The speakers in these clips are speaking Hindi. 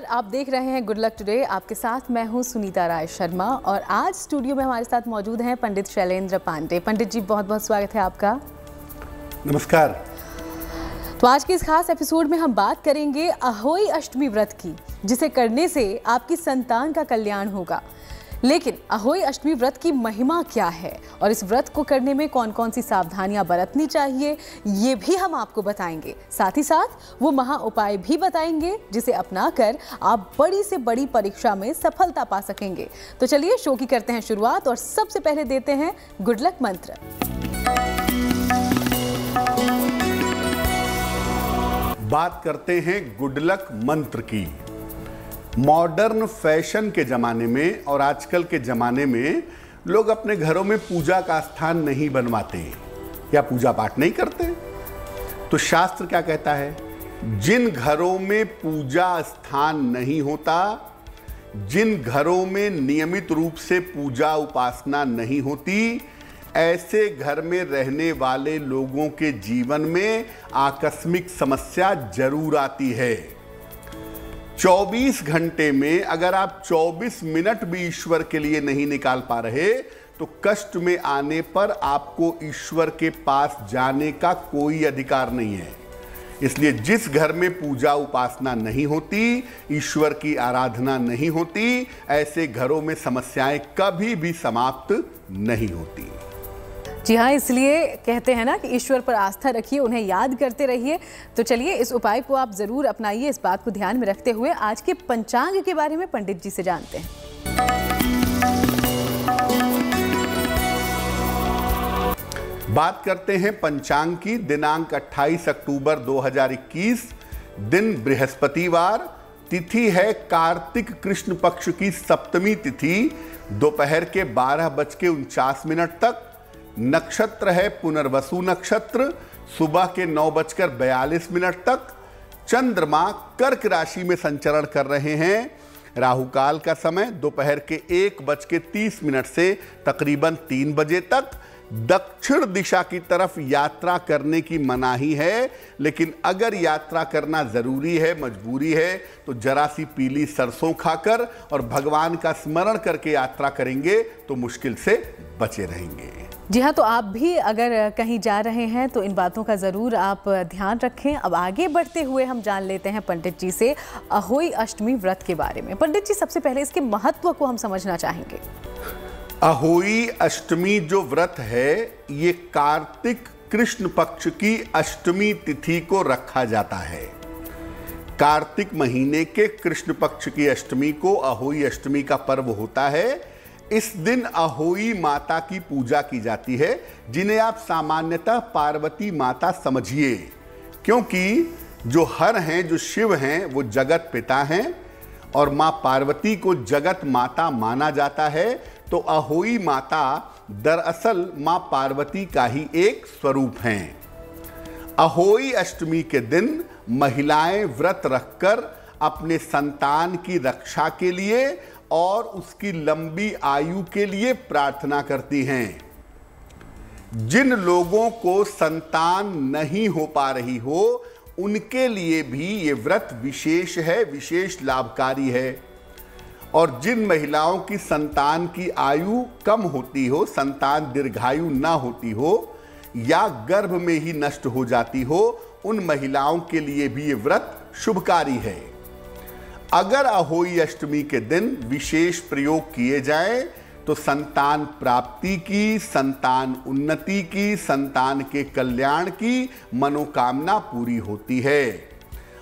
नमस्कार आप देख रहे हैं गुड लक टुडे आपके साथ मैं हूँ सुनीता राय शर्मा और आज स्टूडियो में हमारे साथ मौजूद हैं पंडित शैलेंद्र पांडे। पंडित जी बहुत बहुत स्वागत है आपका। नमस्कार। तो आज के इस खास एपिसोड में हम बात करेंगे अहोई अष्टमी व्रत की जिसे करने से आपकी संतान का कल्याण होगा। लेकिन अहोई अष्टमी व्रत की महिमा क्या है? और इस व्रत को करने में कौन कौन सी सावधानियाँ बरतनी चाहिए, ये भी हम आपको बताएँगे। साथ ही साथ, वो महा उपाय भी बताएँगे, जिसे अपनाकर आप बड़ी से बड़ी परीक्षा में सफलता पा सकेंगे। तो चलिए शो की करते हैं शुरुआत और सबसे पहले देते हैं गुडलक मंत्र। बात करते हैं गुडलक मंत्र की। मॉडर्न फ़ैशन के ज़माने में और आजकल के ज़माने में लोग अपने घरों में पूजा का स्थान नहीं बनवाते या पूजा पाठ नहीं करते। तो शास्त्र क्या कहता है? जिन घरों में पूजा स्थान नहीं होता, जिन घरों में नियमित रूप से पूजा उपासना नहीं होती, ऐसे घर में रहने वाले लोगों के जीवन में आकस्मिक समस्या ज़रूर आती है। 24 घंटे में अगर आप 24 मिनट भी ईश्वर के लिए नहीं निकाल पा रहे तो कष्ट में आने पर आपको ईश्वर के पास जाने का कोई अधिकार नहीं है। इसलिए जिस घर में पूजा उपासना नहीं होती, ईश्वर की आराधना नहीं होती, ऐसे घरों में समस्याएँ कभी भी समाप्त नहीं होती। जी हाँ इसलिए कहते हैं ना कि ईश्वर पर आस्था रखिए, उन्हें याद करते रहिए। तो चलिए, इस उपाय को आप ज़रूर अपनाइए, इस बात को ध्यान में रखते हुए आज के पंचांग के बारे में पंडित जी से जानते हैं। बात करते हैं पंचांग की। दिनांक 28 अक्टूबर 2021 दिन बृहस्पतिवार। तिथि है कार्तिक कृष्ण पक्ष की सप्तमी तिथि। दोपहर के बारह बज के उनचास मिनट तक नक्षत्र है पुनर्वसु नक्षत्र। सुबह के नौ बजकर बयालीस मिनट तक चंद्रमा कर्क राशि में संचरण कर रहे हैं। राहु काल का समय दोपहर के एक बज के तीस मिनट से तकरीबन तीन बजे तक। दक्षिण दिशा की तरफ़ यात्रा करने की मनाही है, लेकिन अगर यात्रा करना ज़रूरी है, मजबूरी है तो जरा सी पीली सरसों खाकर और भगवान का स्मरण करके यात्रा करेंगे तो मुश्किल से बचे रहेंगे। जी हाँ तो आप भी अगर कहीं जा रहे हैं तो इन बातों का ज़रूर आप ध्यान रखें। अब आगे बढ़ते हुए हम जान लेते हैं पंडित जी से अहोई अष्टमी व्रत के बारे में। पंडित जी, सबसे पहले इसके महत्व को हम समझना चाहेंगे। अहोई अष्टमी जो व्रत है, ये कार्तिक कृष्ण पक्ष की अष्टमी तिथि को रखा जाता है। कार्तिक महीने के कृष्ण पक्ष की अष्टमी को अहोई अष्टमी का पर्व होता है। इस दिन अहोई माता की पूजा की जाती है, जिन्हें आप सामान्यतः पार्वती माता समझिए। क्योंकि जो हर हैं, जो शिव हैं, वो जगत पिता हैं, और माँ पार्वती को जगत माता माना जाता है। तो अहोई माता दरअसल माँ पार्वती का ही एक स्वरूप हैं। अहोई अष्टमी के दिन महिलाएँ व्रत रखकर अपने संतान की रक्षा के लिए और उसकी लंबी आयु के लिए प्रार्थना करती हैं। जिन लोगों को संतान नहीं हो पा रही हो, उनके लिए भी ये व्रत विशेष है, विशेष लाभकारी है। और जिन महिलाओं की संतान की आयु कम होती हो, संतान दीर्घायु ना होती हो, या गर्भ में ही नष्ट हो जाती हो, उन महिलाओं के लिए भी ये व्रत शुभकारी है। अगर अहोई अष्टमी के दिन विशेष प्रयोग किए जाएँ तो संतान प्राप्ति की, संतान उन्नति की, संतान के कल्याण की मनोकामना पूरी होती है।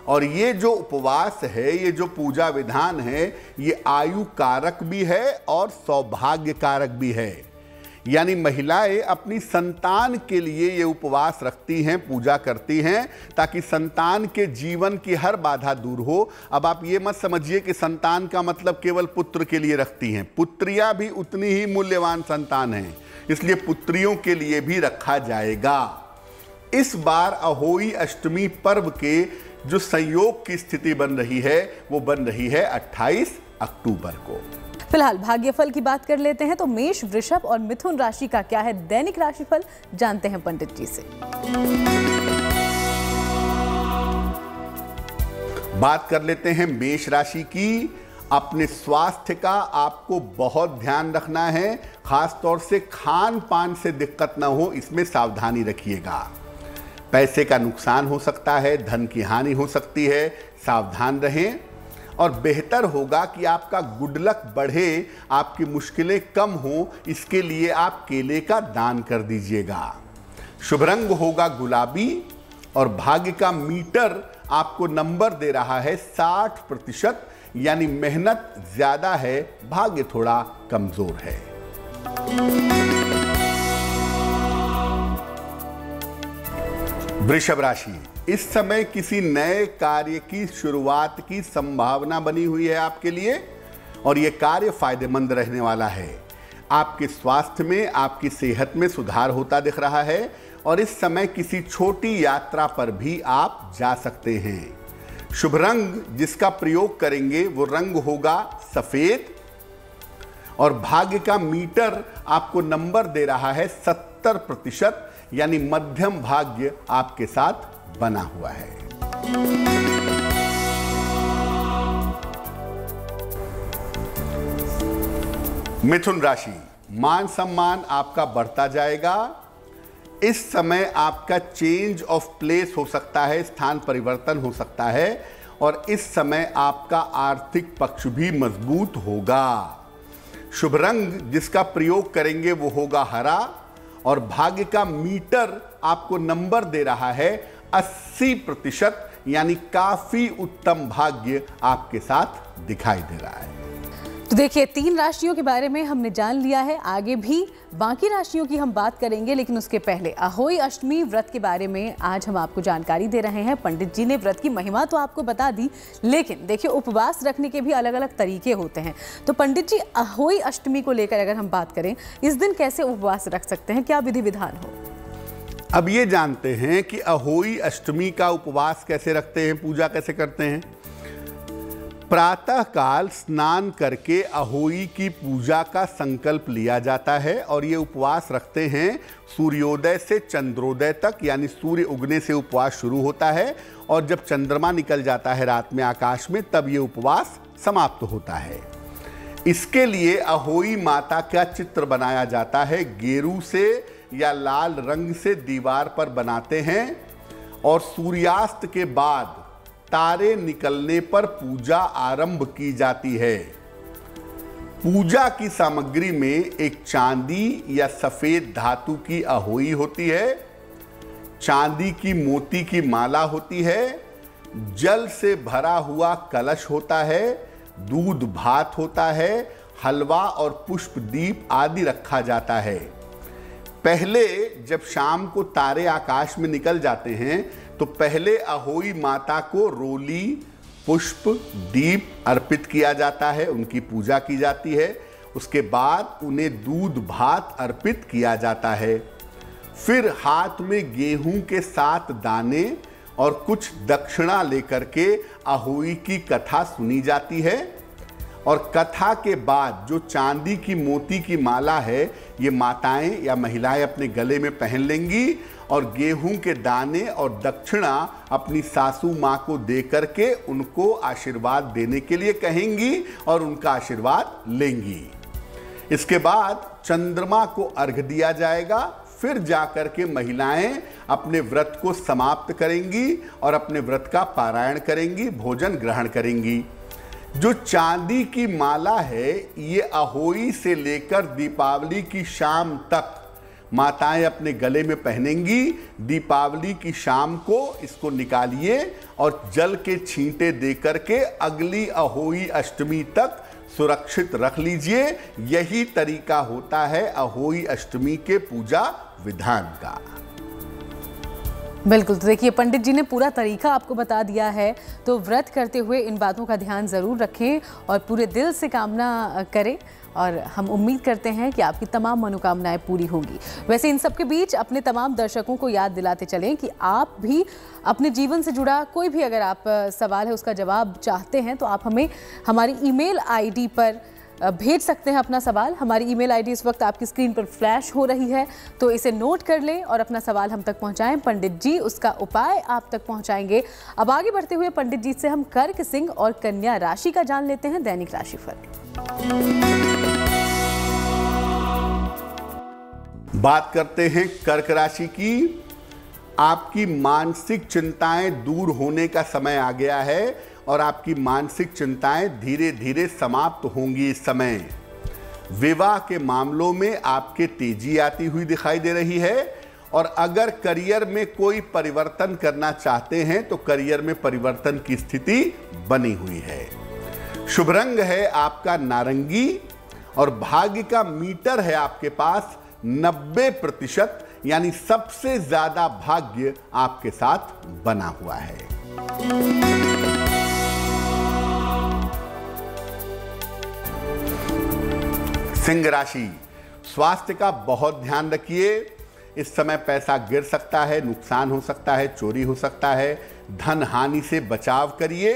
और ये जो उपवास है, ये जो पूजा विधान है, ये आयु कारक भी है और सौभाग्य कारक भी है। यानी महिलाएँ अपनी संतान के लिए ये उपवास रखती हैं, पूजा करती हैं, ताकि संतान के जीवन की हर बाधा दूर हो। अब आप ये मत समझिए कि संतान का मतलब केवल पुत्र के लिए रखती हैं। पुत्रियाँ भी उतनी ही मूल्यवान संतान हैं, इसलिए पुत्रियों के लिए भी रखा जाएगा। इस बार अहोई अष्टमी पर्व के जो संयोग की स्थिति बन रही है वो बन रही है 28 अक्टूबर को। फ़िलहाल भाग्यफल की बात कर लेते हैं तो मेष वृषभ और मिथुन राशि का क्या है दैनिक राशिफल जानते हैं पंडित जी से। बात कर लेते हैं मेष राशि की। अपने स्वास्थ्य का आपको बहुत ध्यान रखना है खास तौर से खान पान से दिक्कत ना हो इसमें सावधानी रखिएगा। पैसे का नुकसान हो सकता है, धन की हानि हो सकती है, सावधान रहें। और बेहतर होगा कि आपका गुडलक बढ़े, आपकी मुश्किलें कम हो, इसके लिए आप केले का दान कर दीजिएगा। शुभ रंग होगा गुलाबी और भाग्य का मीटर आपको नंबर दे रहा है 60 प्रतिशत, यानी मेहनत ज़्यादा है, भाग्य थोड़ा कमज़ोर है। वृषभ राशि। इस समय किसी नए कार्य की शुरुआत की संभावना बनी हुई है आपके लिए, और यह कार्य फ़ायदेमंद रहने वाला है। आपके स्वास्थ्य में, आपकी सेहत में सुधार होता दिख रहा है, और इस समय किसी छोटी यात्रा पर भी आप जा सकते हैं। शुभ रंग जिसका प्रयोग करेंगे, वो रंग होगा सफ़ेद, और भाग्य का मीटर आपको नंबर दे रहा है सत्तर प्रतिशत। यानी मध्यम भाग्य आपके साथ बना हुआ है। मिथुन राशि, मान सम्मान आपका बढ़ता जाएगा। इस समय आपका चेंज ऑफ़ प्लेस हो सकता है, स्थान परिवर्तन हो सकता है और इस समय आपका आर्थिक पक्ष भी मज़बूत होगा। शुभ रंग जिसका प्रयोग करेंगे वो होगा हरा और भाग्य का मीटर आपको नंबर दे रहा है 80 प्रतिशत, यानी काफ़ी उत्तम भाग्य आपके साथ दिखाई दे रहा है। तो देखिए, तीन राशियों के बारे में हमने जान लिया है। आगे भी बाकी राशियों की हम बात करेंगे, लेकिन उसके पहले अहोई अष्टमी व्रत के बारे में आज हम आपको जानकारी दे रहे हैं। पंडित जी ने व्रत की महिमा तो आपको बता दी, लेकिन देखिए, उपवास रखने के भी अलग अलग तरीके होते हैं। तो पंडित जी, अहोई अष्टमी को लेकर अगर हम बात करें, इस दिन कैसे उपवास रख सकते हैं? क्या विधि विधान हो? अब ये जानते हैं कि अहोई अष्टमी का उपवास कैसे रखते हैं, पूजा कैसे करते हैं? प्रातः काल स्नान करके अहोई की पूजा का संकल्प लिया जाता है और ये उपवास रखते हैं सूर्योदय से चंद्रोदय तक, यानी सूर्य उगने से उपवास शुरू होता है और जब चंद्रमा निकल जाता है रात में आकाश में, तब ये उपवास समाप्त होता है। इसके लिए अहोई माता का चित्र बनाया जाता है। गेरू से या लाल रंग से दीवार पर बनाते हैं और सूर्यास्त के बाद तारे निकलने पर पूजा आरंभ की जाती है। पूजा की सामग्री में एक चांदी या सफ़ेद धातु की अहोई होती है, चांदी की मोती की माला होती है, जल से भरा हुआ कलश होता है, दूध भात होता है, हलवा और पुष्प दीप आदि रखा जाता है। पहले जब शाम को तारे आकाश में निकल जाते हैं तो पहले अहोई माता को रोली, पुष्प, दीप अर्पित किया जाता है, उनकी पूजा की जाती है। उसके बाद उन्हें दूध भात अर्पित किया जाता है। फिर हाथ में गेहूँ के साथ दाने और कुछ दक्षिणा लेकर के अहोई की कथा सुनी जाती है। और कथा के बाद जो चांदी की मोती की माला है, ये माताएँ या महिलाएँ अपने गले में पहन लेंगी और गेहूँ के दाने और दक्षिणा अपनी सासू माँ को दे करके उनको आशीर्वाद देने के लिए कहेंगी और उनका आशीर्वाद लेंगी। इसके बाद चंद्रमा को अर्घ दिया जाएगा, फिर जाकर के महिलाएँ अपने व्रत को समाप्त करेंगी और अपने व्रत का पारायण करेंगी, भोजन ग्रहण करेंगी। जो चांदी की माला है, ये अहोई से लेकर दीपावली की शाम तक माताएँ अपने गले में पहनेंगी, दीपावली की शाम को इसको निकालिए और जल के छींटे दे करके अगली अहोई अष्टमी तक सुरक्षित रख लीजिए। यही तरीका होता है अहोई अष्टमी के पूजा विधान का। बिल्कुल तो देखिए, पंडित जी ने पूरा तरीका आपको बता दिया है तो व्रत करते हुए इन बातों का ध्यान ज़रूर रखें और पूरे दिल से कामना करें। और हम उम्मीद करते हैं कि आपकी तमाम मनोकामनाएँ पूरी होंगी। वैसे इन सब के बीच अपने तमाम दर्शकों को याद दिलाते चलें कि आप भी अपने जीवन से जुड़ा कोई भी अगर आप सवाल है उसका जवाब चाहते हैं तो आप हमें, हमारी ईमेल आईडी पर भेज सकते हैं अपना सवाल। हमारी ईमेल आईडी इस वक्त आपकी स्क्रीन पर फ्लैश हो रही है तो इसे नोट कर लें और अपना सवाल हम तक पहुंचाएँ। पंडित जी, उसका उपाय आप तक पहुंचाएँगे। अब आगे बढ़ते हुए पंडित जी से हम कर्क सिंह और कन्या राशि का जान लेते हैं, दैनिक राशि राशिफल। बात करते हैं कर्क राशि की। आपकी मानसिक चिंताएँ दूर होने का समय आ गया है। और आपकी मानसिक चिंताएँ धीरे धीरे समाप्त होंगी इस समय। विवाह के मामलों में आपके तेज़ी आती हुई दिखाई दे रही है और अगर करियर में कोई परिवर्तन करना चाहते हैं तो करियर में परिवर्तन की स्थिति बनी हुई है। शुभ रंग है आपका नारंगी और भाग्य का मीटर है आपके पास 90 प्रतिशत, यानी सबसे ज़्यादा भाग्य आपके साथ बना हुआ है। सिंह राशि। स्वास्थ्य का बहुत ध्यान रखिए। इस समय पैसा गिर सकता है, नुकसान हो सकता है, चोरी हो सकता है। धन हानि से बचाव करिए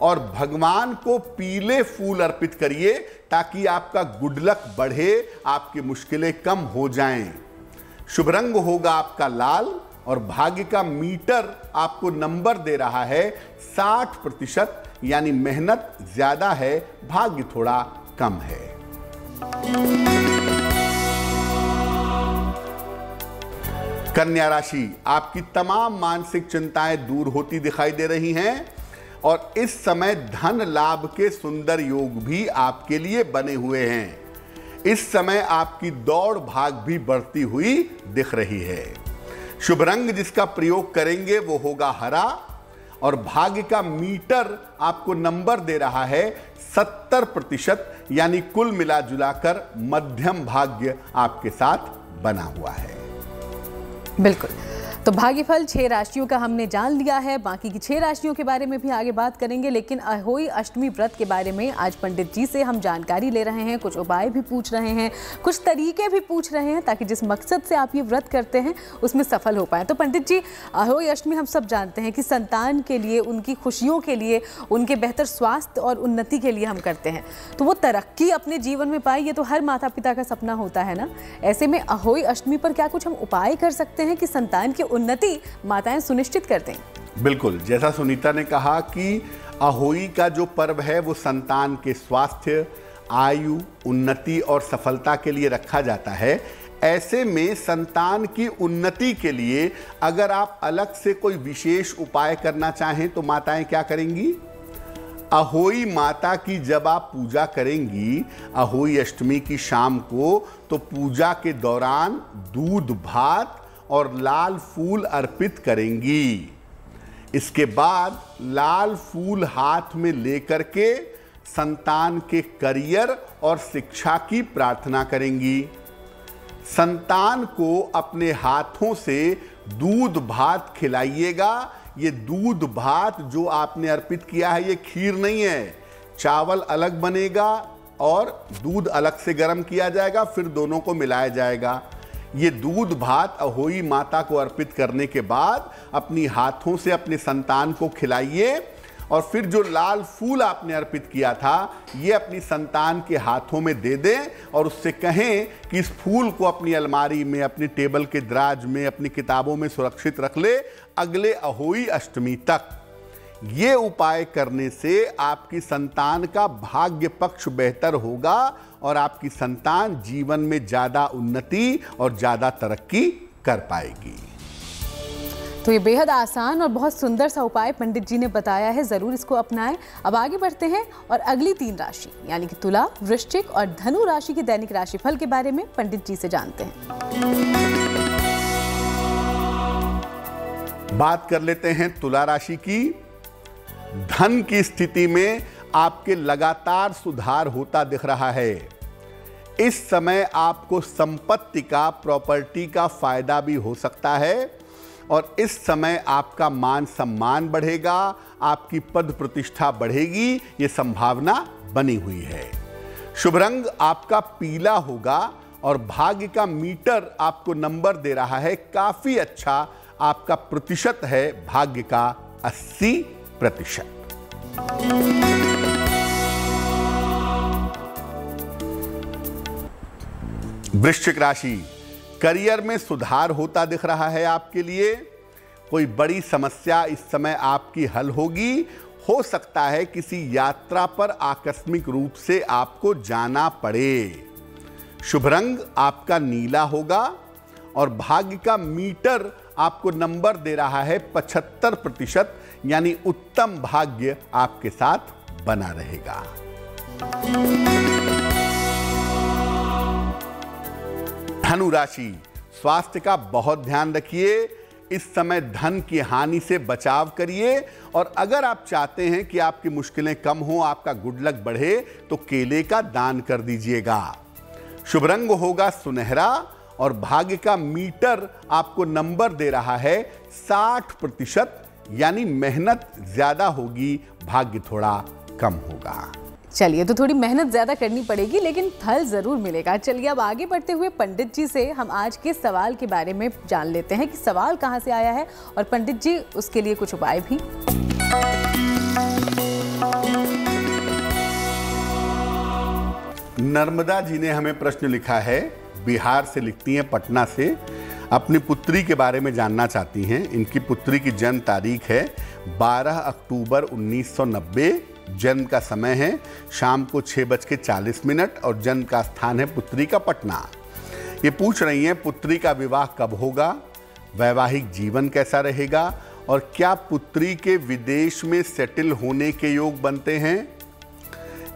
और भगवान को पीले फूल अर्पित करिए ताकि आपका गुडलक बढ़े, आपकी मुश्किलें कम हो जाएँ। शुभ रंग होगा आपका लाल और भाग्य का मीटर आपको नंबर दे रहा है। 60 प्रतिशत यानी मेहनत ज़्यादा है, भाग्य थोड़ा कम है। कन्या राशि, आपकी तमाम मानसिक चिंताएँ दूर होती दिखाई दे रही हैं और इस समय धन लाभ के सुंदर योग भी आपके लिए बने हुए हैं। इस समय आपकी दौड़ भाग भी बढ़ती हुई दिख रही है। शुभ रंग जिसका प्रयोग करेंगे वो होगा हरा और भाग्य का मीटर आपको नंबर दे रहा है सत्तर प्रतिशत, यानी कुल मिला जुलाकर मध्यम भाग्य आपके साथ बना हुआ है। बिल्कुल। तो भाग्यफल छह राशियों का हमने जान लिया है। बाकी की छह राशियों के बारे में भी आगे बात करेंगे, लेकिन अहोई अष्टमी व्रत के बारे में आज पंडित जी से हम जानकारी ले रहे हैं। कुछ उपाय भी पूछ रहे हैं, कुछ तरीके भी पूछ रहे हैं, ताकि जिस मकसद से आप ये व्रत करते हैं, उसमें सफल हो पाए। तो पंडित जी, अहोई अष्टमी हम सब जानते हैं कि संतान के लिए, उनकी खुशियों के लिए, उनके बेहतर स्वास्थ्य और उन्नति के लिए हम करते हैं। तो वो तरक्की अपने जीवन में पाए ये तो हर माता पिता का सपना होता है ना? ऐसे में अहोई अष्टमी पर क्या कुछ हम उपाय कर सकते हैं कि संतान के उन्नति माताएँ सुनिश्चित कर दें बिल्कुल, जैसा सुनीता ने कहा कि अहोई का जो पर्व है, वो संतान के स्वास्थ्य, आयु, उन्नति और सफलता के लिए रखा जाता है। ऐसे में संतान की उन्नति के लिए अगर आप अलग से कोई विशेष उपाय करना चाहें तो माताएँ क्या करेंगी? अहोई माता की जब आप पूजा करेंगी, अहोई अष्टमी की शाम को तो पूजा के दौरान दूध, भात और लाल फूल अर्पित करेंगी। इसके बाद लाल फूल हाथ में लेकर के संतान के करियर और शिक्षा की प्रार्थना करेंगी। संतान को अपने हाथों से दूध भात खिलाइएगा। ये दूध भात जो आपने अर्पित किया है, ये खीर नहीं है। चावल अलग बनेगा और दूध अलग से गर्म किया जाएगा, फिर दोनों को मिलाया जाएगा। ये दूध भात अहोई माता को अर्पित करने के बाद अपनी हाथों से अपने संतान को खिलाइए और फिर जो लाल फूल आपने अर्पित किया था, ये अपनी संतान के हाथों में दे दें और उससे कहें कि इस फूल को अपनी अलमारी में, अपनी टेबल के दराज में, अपनी किताबों में सुरक्षित रख ले अगले अहोई अष्टमी तक। ये उपाय करने से आपकी संतान का भाग्य पक्ष बेहतर होगा और आपकी संतान जीवन में ज़्यादा उन्नति और ज़्यादा तरक्की कर पाएगी। तो ये बेहद आसान और बहुत सुंदर सा उपाय पंडित जी ने बताया है ज़रूर इसको अपनाएँ। अब आगे बढ़ते हैं और अगली तीन राशि यानी कि तुला वृश्चिक और धनु राशि के दैनिक राशिफल के बारे में पंडित जी से जानते हैं। बात कर लेते हैं तुला राशि की। धन की स्थिति में आपके लगातार सुधार होता दिख रहा है। इस समय आपको संपत्ति का प्रॉपर्टी का फ़ायदा भी हो सकता है और इस समय आपका मान सम्मान बढ़ेगा, आपकी पद प्रतिष्ठा बढ़ेगी, ये संभावना बनी हुई है। शुभ रंग आपका पीला होगा और भाग्य का मीटर आपको नंबर दे रहा है, काफ़ी अच्छा आपका प्रतिशत है, भाग्य का 80 प्रतिशत। वृश्चिक राशि, करियर में सुधार होता दिख रहा है आपके लिए। कोई बड़ी समस्या इस समय आपकी हल होगी। हो सकता है किसी यात्रा पर आकस्मिक रूप से आपको जाना पड़े। शुभ रंग आपका नीला होगा और भाग्य का मीटर आपको नंबर दे रहा है 75 प्रतिशत, यानी उत्तम भाग्य आपके साथ बना रहेगा। धनु राशि स्वास्थ्य का बहुत ध्यान रखिए, इस समय धन की हानि से बचाव करिए, और अगर आप चाहते हैं कि आपकी मुश्किलें कम हो, आपका गुड लक बढ़े तो केले का दान कर दीजिएगा। शुभ रंग होगा सुनहरा, और भाग्य का मीटर आपको नंबर दे रहा है 60 प्रतिशत, यानी मेहनत ज़्यादा होगी, भाग्य थोड़ा कम होगा। चलिए तो थोड़ी मेहनत ज़्यादा करनी पड़ेगी, लेकिन फल ज़रूर मिलेगा। चलिए, अब आगे बढ़ते हुए पंडित जी से हम आज के सवाल के बारे में जान लेते हैं कि सवाल कहाँ से आया है और पंडित जी, उसके लिए कुछ उपाय भी। नर्मदा जी ने हमें प्रश्न लिखा है, बिहार से लिखती हैं, पटना से। अपनी पुत्री के बारे में जानना चाहती हैं। इनकी पुत्री की जन्म तारीख है 12 अक्टूबर 1990 जन्म का समय है। शाम को छः बज के चालीस मिनट और जन्म का स्थान है पुत्री का पटना। ये पूछ रही हैं, पुत्री का विवाह कब होगा? वैवाहिक जीवन कैसा रहेगा? और क्या पुत्री के विदेश में सेटल होने के योग बनते हैं?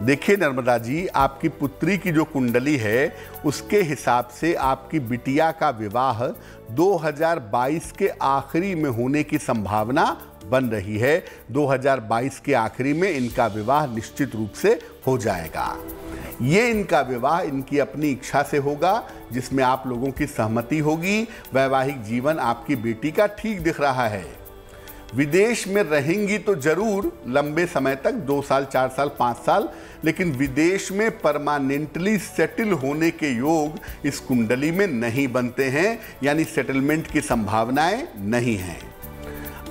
देखिए नर्मदा जी, आपकी पुत्री की जो कुंडली है, उसके हिसाब से आपकी बिटिया का विवाह 2022 के आखिरी में होने की संभावना बन रही है। 2022 के आखिरी में इनका विवाह निश्चित रूप से हो जाएगा। ये इनका विवाह इनकी अपनी इच्छा से होगा, जिसमें आप लोगों की सहमति होगी। वैवाहिक जीवन आपकी बेटी का ठीक दिख रहा है। विदेश में रहेंगी तो ज़रूर, लंबे समय तक, दो साल, चार साल, पाँच साल, लेकिन विदेश में परमानेंटली सेटल होने के योग इस कुंडली में नहीं बनते हैं, यानी सेटलमेंट की संभावनाएँ नहीं हैं।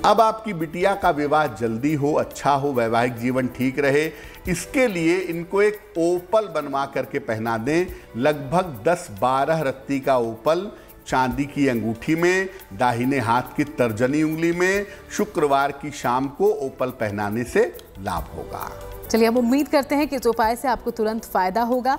अब आपकी बिटिया का विवाह जल्दी हो अच्छा हो, वैवाहिक जीवन ठीक रहे, इसके लिए इनको एक ओपल बनवा करके पहना दें। लगभग 10-12 रत्ती का ओपल, चांदी की अंगूठी में, दाहिने हाथ की तर्जनी उंगली में, शुक्रवार की शाम को ओपल पहनाने से लाभ होगा। चलिए हम उम्मीद करते हैं कि इस उपाय से आपको तुरंत फ़ायदा होगा।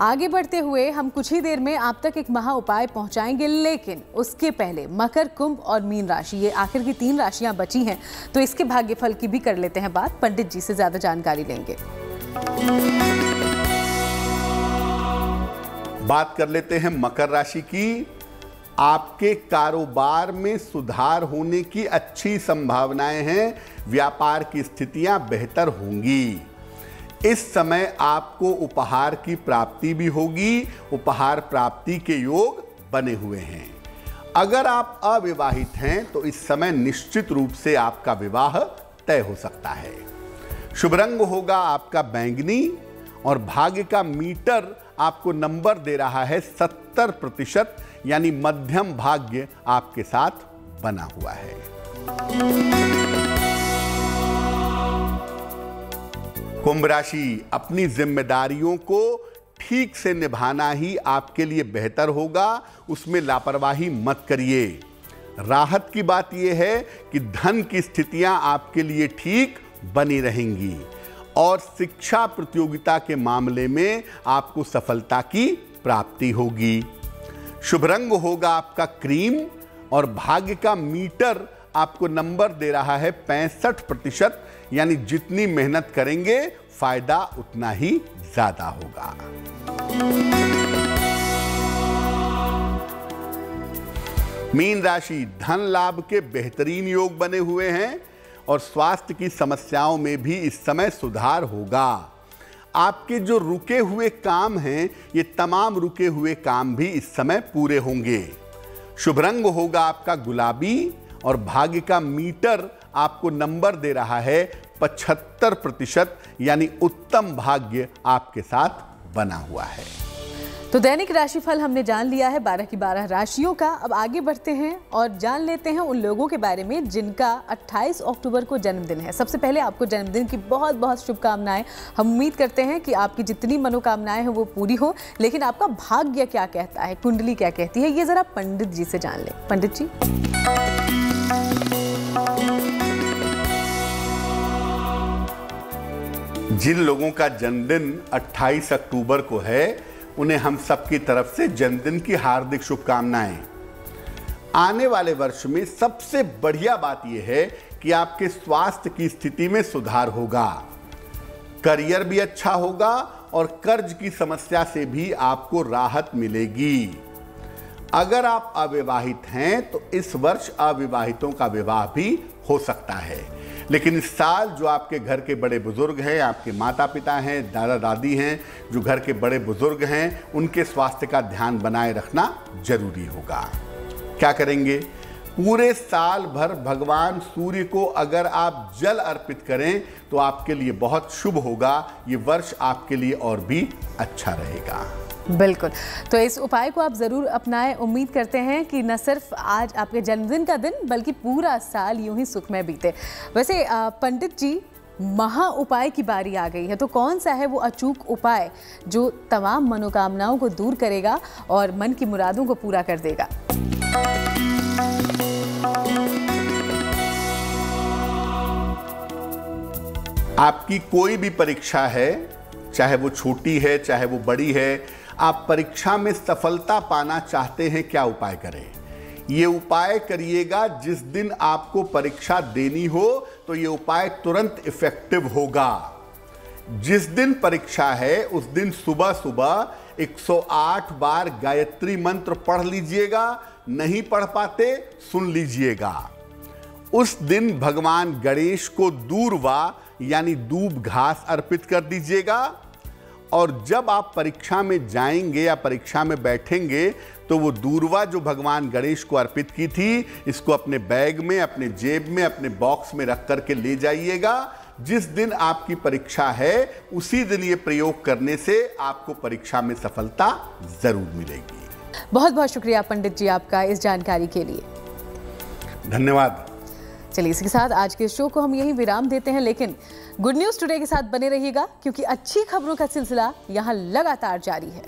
आगे बढ़ते हुए हम कुछ ही देर में आप तक एक महा उपाय पहुंचाएँगे, लेकिन उसके पहले मकर कुंभ और मीन राशि, ये आखिर की तीन राशियाँ बची हैं तो इसके भाग्यफल की भी कर लेते हैं बात। पंडित जी से ज़्यादा जानकारी लेंगे। बात कर लेते हैं मकर राशि की। आपके कारोबार में सुधार होने की अच्छी संभावनाएँ हैं, व्यापार की स्थितियाँ बेहतर होंगी। इस समय आपको उपहार की प्राप्ति भी होगी, उपहार प्राप्ति के योग बने हुए हैं। अगर आप अविवाहित हैं तो इस समय निश्चित रूप से आपका विवाह तय हो सकता है। शुभ रंग होगा आपका बैंगनी और भाग्य का मीटर आपको नंबर दे रहा है सत्तर प्रतिशत, यानी मध्यम भाग्य आपके साथ बना हुआ है। कुंभ राशि अपनी जिम्मेदारियों को ठीक से निभाना ही आपके लिए बेहतर होगा, उसमें लापरवाही मत करिए। राहत की बात यह है कि धन की स्थितियाँ आपके लिए ठीक बनी रहेंगी और शिक्षा प्रतियोगिता के मामले में आपको सफलता की प्राप्ति होगी। शुभ रंग होगा आपका क्रीम और भाग्य का मीटर आपको नंबर दे रहा है पैंसठ प्रतिशत, यानी जितनी मेहनत करेंगे, फ़ायदा उतना ही ज़्यादा होगा। मीन राशि, धन लाभ के बेहतरीन योग बने हुए हैं और स्वास्थ्य की समस्याओं में भी इस समय सुधार होगा। आपके जो रुके हुए काम हैं, ये तमाम रुके हुए काम भी इस समय पूरे होंगे। शुभ रंग होगा आपका गुलाबी और भाग्य का मीटर आपको नंबर दे रहा है पचहत्तर प्रतिशत, यानी उत्तम भाग्य आपके साथ बना हुआ है। तो दैनिक राशिफल हमने जान लिया है बारह की बारह राशियों का। अब आगे बढ़ते हैं और जान लेते हैं उन लोगों के बारे में जिनका 28 अक्टूबर को जन्मदिन है। सबसे पहले आपको जन्मदिन की बहुत बहुत शुभकामनाएँ। हम उम्मीद करते हैं कि आपकी जितनी मनोकामनाएँ हैं वो पूरी हो, लेकिन आपका भाग्य क्या कहता है, कुंडली क्या कहती है, ये जरा पंडित जी से जान लें। पंडित जी। जिन लोगों का जन्मदिन 28 अक्टूबर को है, उन्हें हम सबकी तरफ़ से जन्मदिन की हार्दिक शुभकामनाएँ। आने वाले वर्ष में सबसे बढ़िया बात यह है कि आपके स्वास्थ्य की स्थिति में सुधार होगा। करियर भी अच्छा होगा और कर्ज की समस्या से भी आपको राहत मिलेगी। अगर आप अविवाहित हैं तो इस वर्ष अविवाहितों का विवाह भी हो सकता है। लेकिन इस साल जो आपके घर के बड़े बुज़ुर्ग हैं, आपके माता पिता हैं दादा दादी हैं, जो घर के बड़े बुज़ुर्ग हैं, उनके स्वास्थ्य का ध्यान बनाए रखना ज़रूरी होगा। क्या करेंगे? पूरे साल भर भगवान सूर्य को अगर आप जल अर्पित करें तो आपके लिए बहुत शुभ होगा। ये वर्ष आपके लिए और भी अच्छा रहेगा। बिल्कुल। तो इस उपाय को आप ज़रूर अपनाएँ। उम्मीद करते हैं कि न सिर्फ़ आज आपके जन्मदिन का दिन, बल्कि पूरा साल यूँ ही सुखमय बीते। वैसे पंडित जी, महा उपाय की बारी आ गई है। तो कौन सा है वो अचूक उपाय जो तमाम मनोकामनाओं को दूर करेगा और मन की मुरादों को पूरा कर देगा? आपकी कोई भी परीक्षा है, चाहे वो छोटी है, चाहे वो बड़ी है आप परीक्षा में सफलता पाना चाहते हैं, क्या उपाय करें? ये उपाय करिएगा, जिस दिन आपको परीक्षा देनी हो तो ये उपाय तुरंत इफ़ेक्टिव होगा। जिस दिन परीक्षा है, उस दिन सुबह सुबह 108 बार गायत्री मंत्र पढ़ लीजिएगा, नहीं पढ़ पाते, सुन लीजिएगा। उस दिन भगवान गणेश को दूरवा, यानी दूब घास अर्पित कर दीजिएगा। और जब आप परीक्षा में जाएँगे या परीक्षा में बैठेंगे तो वो दूरवा जो भगवान गणेश को अर्पित की थी इसको अपने बैग में अपने जेब में अपने बॉक्स में रख करके ले जाइएगा। जिस दिन आपकी परीक्षा है उसी दिन ये प्रयोग करने से आपको परीक्षा में सफलता ज़रूर मिलेगी। बहुत बहुत शुक्रिया पंडित जी आपका इस जानकारी के लिए। धन्यवाद। चलिए इसके साथ आज के शो को हम यही विराम देते हैं लेकिन गुड न्यूज़ टुडे के साथ बने रहिएगा, क्योंकि अच्छी खबरों का सिलसिला यहाँ लगातार जारी है।